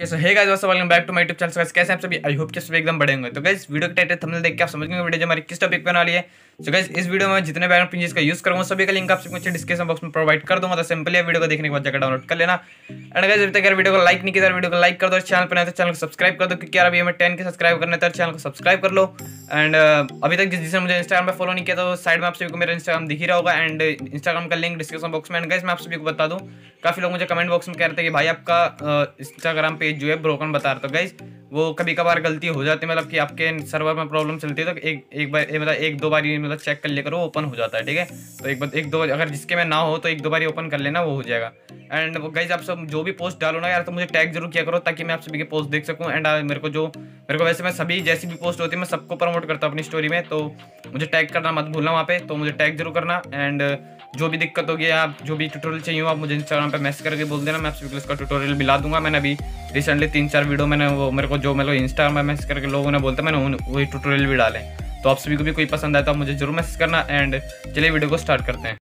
कैसे है guys welcome back to my YouTube channel guys कैसे आप सभी? आई होप कि सभी एकदम बड़े होंगे। तो गाइस वीडियो के टाइटल थंबनेल देख के आप समझ गए वीडियो हमारी किस टॉपिक पे वाली है। सो गाइस इस वीडियो में जितने बैकग्राउंड पिंजेस का यूज़ करूँगा, सभी का लिंक आप सबको नीचे डिस्क्रिप्शन बॉक्स में प्रोवाइड कर दूँगा। तो सिंपली वीडियो को देखने के बाद जाकर डाउनलोड कर लेना। एंड गाइस अभी तक अगर वीडियो को लाइक नहीं किया तो वीडियो को लाइक कर दो चैनल पर नए तो चैनल को सब्सक्राइब कर दो, क्योंकि यार अभी हमें टेन के सब्सक्राइब करने तो चैनल को सब्सक्राइब कर लो। एंड अभी तक जिसने मुझे इंस्टाग्राम पे फॉलो नहीं किया तो साइड में आप सभी को मेरा इंस्टाग्राम दिख ही रहा होगा। एंड इंस्टाग्राम का लिंक डिस्क्रिप्शन बॉक्स में। एंड गाइस मैं आप सभी को बता दूँ, काफ़ी लोग मुझे कमेंट बॉक्स में कह रहे थे कि भाई आपका इंस्टाग्राम पेज जो है ब्रोकन बता रहा तो गाइस वो कभी कभार गलती हो जाती है मतलब कि आपके सर्वर में प्रॉब्लम चलती है तो एक एक बार मतलब एक दो बार मतलब चेक कर लिया करो ओपन हो जाता है, ठीक है? तो एक बार, एक दो अगर जिसके में ना हो तो एक दो बार ओपन कर लेना, वो हो जाएगा। एंड गाइज़ आप सब जो भी पोस्ट डालो ना यार तो मुझे टैग ज़रूर किया करो, ताकि मैं आप सभी के पोस्ट देख सकूँ। एंड मेरे को जो, मेरे को वैसे मैं सभी जैसी भी पोस्ट होती है, मैं सबको प्रमोट करता हूँ अपनी स्टोरी में तो मुझे टैग करना मत भूलना वहाँ पे तो मुझे टैग ज़रूर करना। एंड जो भी दिक्कत होगी, आप जो भी ट्यूटोरियल चाहिए हो, आप मुझे इंस्टाग्राम पे मैसेज करके बोल देना, मैं आप सभी को इसका ट्यूटोरियल भी ला दूँगा। मैंने अभी रिसेंटली तीन चार वीडियो मैंने वो, मेरे को जो को इंस्टाग्राम में मैसेज करके लोगों ने बोलते मैंने वही ट्यूटोरियल भी डाले। तो आप सभी को भी कोई पसंद आया तो मुझे ज़रूर मैसेज करना एंड चलिए वीडियो को स्टार्ट करते हैं।